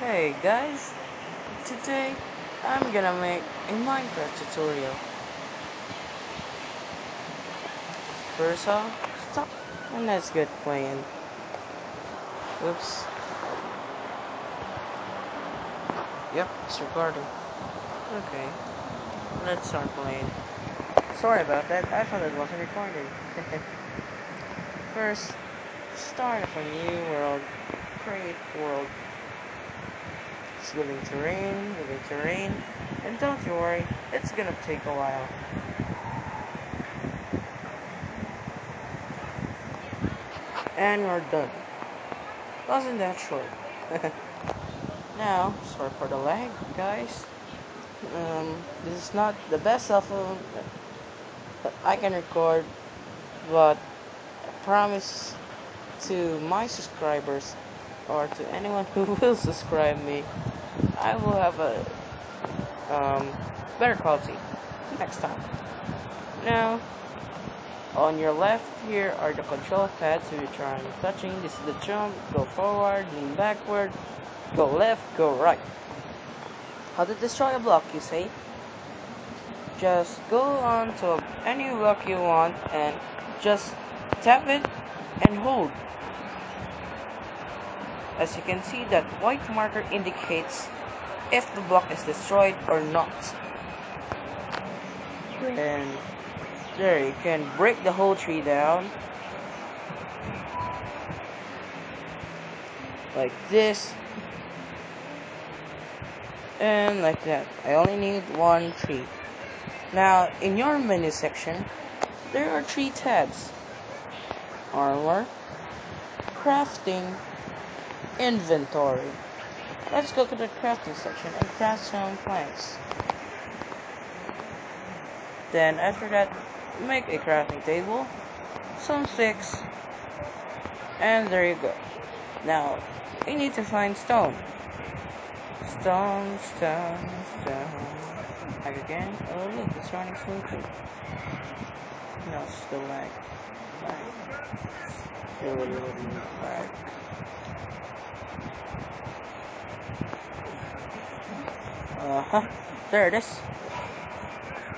Hey guys, today I'm gonna make a Minecraft tutorial. First off, stop and let's get playing. Whoops. Yep, it's recording. Okay, let's start playing. Sorry about that, I thought it wasn't recording. First, start up a new world. Create world. It's terrain, living terrain, and don't you worry, it's gonna take a while. And we're done. Wasn't that short? now, sorry for the lag, guys. Um, this is not the best cell phone that I can record, but I promise to my subscribers or to anyone who will subscribe me, I will have a um, better quality next time. Now, on your left here are the control pads which are trying touching. This is the jump, go forward, lean backward, go left, go right. How to destroy a block, you say? Just go on to any block you want and just tap it and hold. As you can see that white marker indicates if the block is destroyed or not. And there you can break the whole tree down. Like this. And like that. I only need one tree. Now, in your menu section, there are three tabs. Armor, Crafting, Inventory. Let's go to the crafting section and craft some planks. Then after that, make a crafting table, some sticks, and there you go. Now, you need to find stone. Stone, stone, stone. Back again. Oh look, it's running smoothly. No, still lag. Still lag. Uh huh. There it is.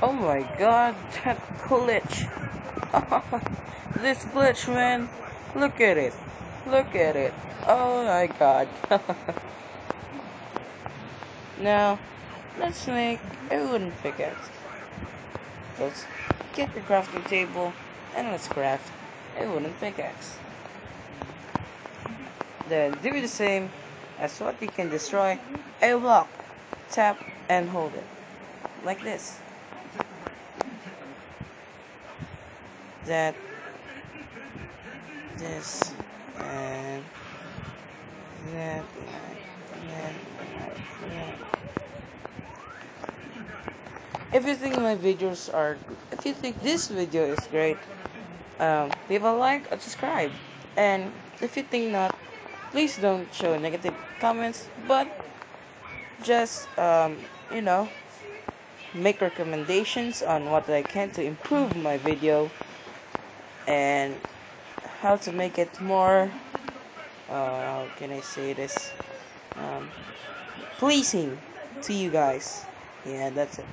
Oh my god, that glitch. this glitch, man. Look at it. Look at it. Oh my god. now, let's make a wooden pickaxe. Let's get the crafting table and let's craft a wooden pickaxe. Then do the same as what you can destroy a block. Tap and hold it. Like this. That this and that. If you think my videos are if you think this video is great, um, leave a like or subscribe. And if you think not, please don't show negative comments, but just um, you know make recommendations on what I can to improve my video and how to make it more uh, how can I say this um, pleasing to you guys. Yeah that's it.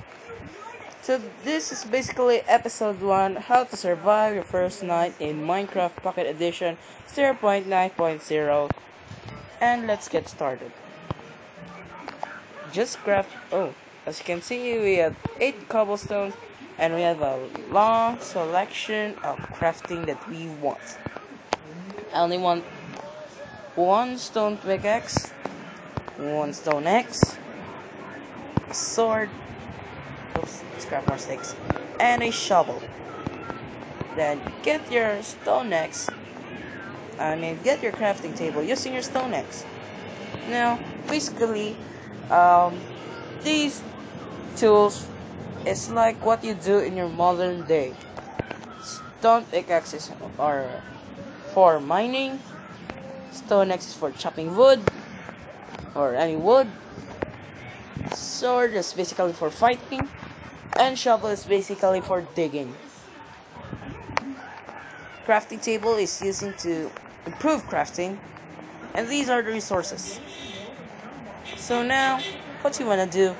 So this is basically episode 1 how to survive your first night in Minecraft Pocket Edition 0.9.0 and let's get started just craft oh as you can see we have 8 cobblestones and we have a long selection of crafting that we want. I only want one stone pickaxe one stone axe a sword oops scrap more sticks and a shovel. Then get your stone axe I mean get your crafting table using your stone axe now basically um, these tools is like what you do in your modern day. Stone pickaxes are for mining, stone axe for chopping wood or any wood, sword is basically for fighting, and shovel is basically for digging. Crafting table is using to improve crafting, and these are the resources So now, what you wanna do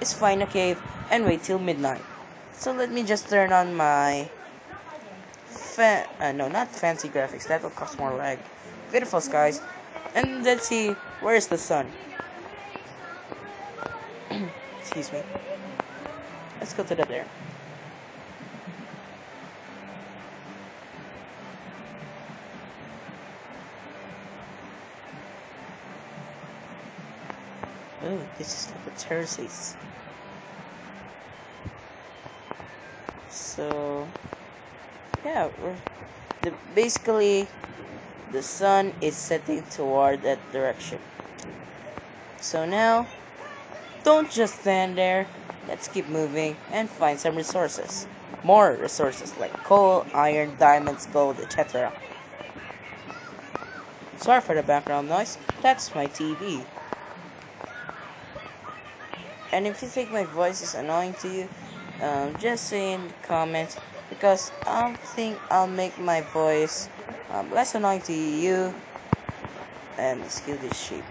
is find a cave and wait till midnight. So let me just turn on my fa- uh, no, not fancy graphics. That will cost more lag. Beautiful skies, and let's see where is the sun. Excuse me. Let's go to the there. Oh, this is like a terraces. So, yeah, the, basically the sun is setting toward that direction. So now, don't just stand there. Let's keep moving and find some resources. More resources like coal, iron, diamonds, gold, etc. Sorry for the background noise. That's my TV. And if you think my voice is annoying to you, um, just say in the comments because I think I'll make my voice um, less annoying to you. And let's kill this sheep.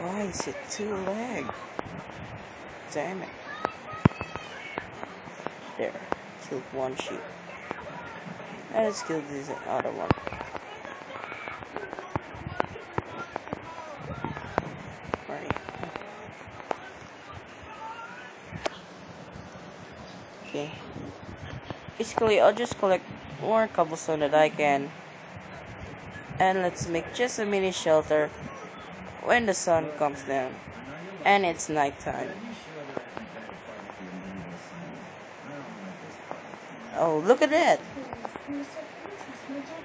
Why is it two leg? Damn it. There, killed one sheep. And let's kill this other one. Okay. Basically, I'll just collect more cobblestone that I can. And let's make just a mini shelter when the sun comes down. And it's nighttime. Oh, look at that!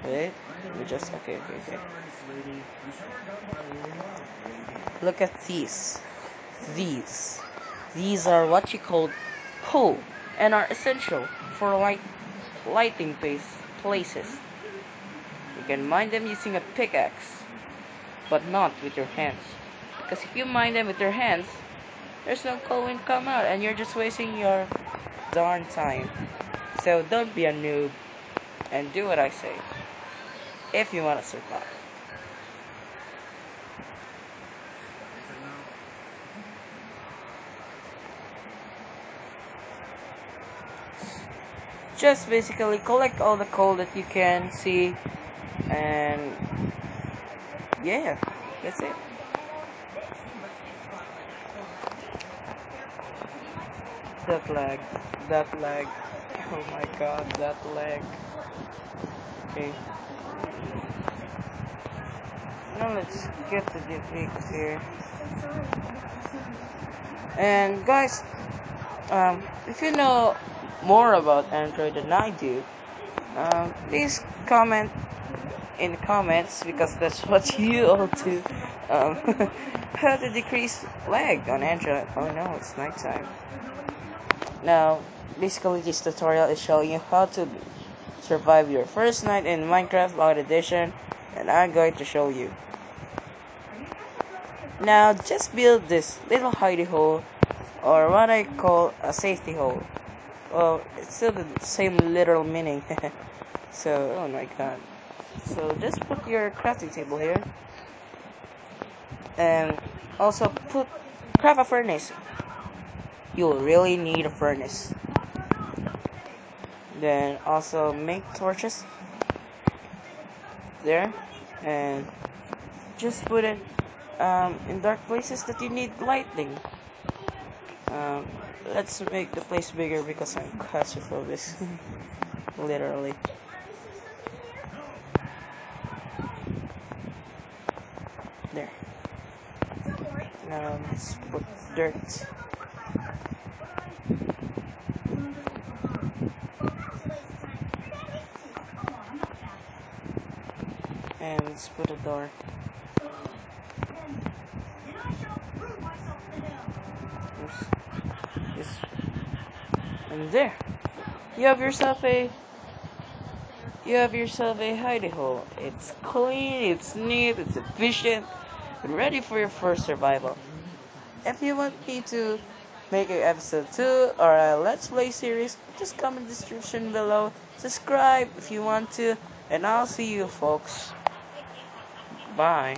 Wait, we just okay, okay, okay. Look at these. These. These are what you call pull and are essential for light lighting place, places. You can mine them using a pickaxe, but not with your hands. Because if you mine them with your hands, there's no will come out and you're just wasting your darn time. So don't be a noob and do what I say if you want to survive. Just basically collect all the coal that you can see and yeah that's it. That lag that lag oh my god that lag. Okay. Now let's get the fix here. And guys um, if you know more about Android than I do, um, please comment in the comments because that's what you all do. Um, how to decrease lag on Android. Oh no, it's nighttime. Now, basically, this tutorial is showing you how to survive your first night in Minecraft Pocket Edition, and I'm going to show you. Now, just build this little hidey hole, or what I call a safety hole well it's still the same literal meaning. So oh my god. So just put your crafting table here. And also put craft a furnace. You'll really need a furnace. Then also make torches there. And just put it um, in dark places that you need lighting um, let's make the place bigger because I'm claustrophobic. Literally. There. Now let's put dirt. And let's put a door. There, you have yourself a you have yourself a hidey hole. It's clean, it's neat, it's efficient, and ready for your first survival. If you want me to make an episode 2 or a let's play series, just comment description below. Subscribe if you want to, and I'll see you folks. Bye.